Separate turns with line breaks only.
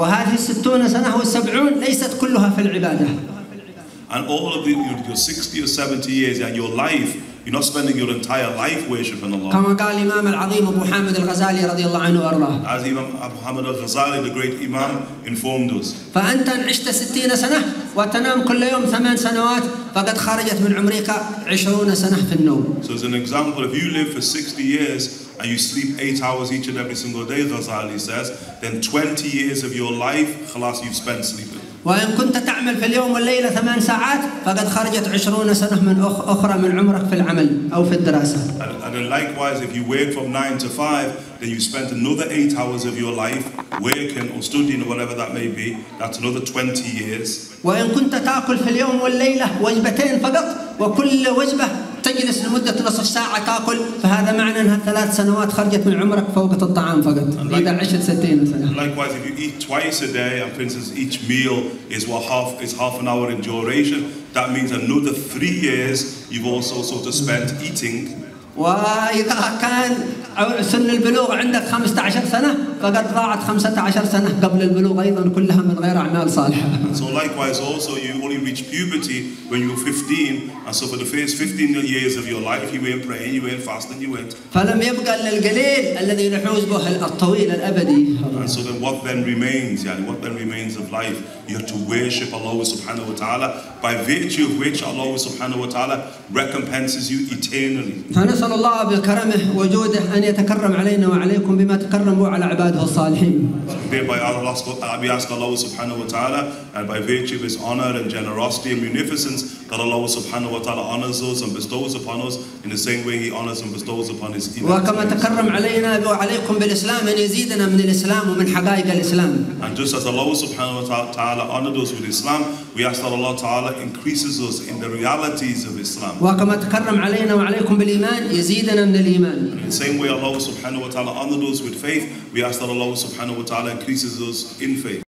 وهذه الستون سنة والسبعون ليست كلها في العبادة.
And all of the, your, your 60 or 70 years and your life, you're not spending your entire life worshiping Allah.
كما قال الإمام العظيم أبو حامد الغزالي رضي الله عنه وأرضاه
As Imam Abu Hamid al-Ghazali, the great Imam, informed us.
فأنت إن عشت ستين سنة وتنام كل يوم ثمان سنوات فقد خرجت من عمرك عشرون سنة في النوم
So as an example, if you live for 60 years and you sleep 8 hours each and every single day, Ghazali says, then 20 years of your life, khalas, you've spent sleeping.
وإن كنت تعمل في اليوم والليلة ثمان ساعات فقد خرجت عشرون سنة من أخ أخرى من عمرك في العمل أو في الدراسة
And, and then likewise, if you work from 9 to 5, then you spent another 8 hours of your life working or studying or whatever that may be. That's another 20 years.
وإن كنت تأكل في اليوم والليلة وجبتين فقط وكل وجبة تجلس لمدة نصف ساعة تأكل فهذا معنى أنها ثلاث سنوات خرجت من عمرك فوقة الطعام فقط إذا عشت ستين سنة
Likewise, if you eat twice a day, and for instance, each meal is what half is half an hour in duration, that means another three years you've also sort of spent eating.
وإذا كان سن البلوغ عندك 15 سنة فقد ضاعت 15 سنة قبل البلوغ أيضا كلها من غير أعمال صالحة
so likewise also you only reach puberty when you're 15, and so for the first 15 years of your life you weren't praying, you weren't fasting, you weren't.
فلم يبقى إلا القليل الذي نحوز به الطويل الأبدي
And so then what then remains, yani what then remains of life? You have to worship Allah subhanahu wa ta'ala, by virtue of which Allah subhanahu wa ta'ala recompenses you eternally.
فنسأل الله بكرمه وجوده أن يتكرم علينا وعليكم بما تكرم به على عباده الصالحين
Thereby Allah, we ask Allah subhanahu wa ta'ala, and by virtue of His honor and generosity and munificence, that Allah subhanahu wa ta'ala honors us and bestows upon us in the same way He honors and bestows upon His
وكما
elect.
تكرم علينا وعليكم بالإسلام أن يزيدنا من الإسلام ومن حقائق الإسلام
And just as Allah subhanahu wa ta'ala honored us with Islam, we ask that Allah ta'ala increases us in the realities of Islam.
وكما تكرم علينا وعليكم بالإيمان يزيدنا من الإيمان
In the same way Allah subhanahu wa ta'ala honored us with faith, we ask that Allah subhanahu wa ta'ala increases us in faith.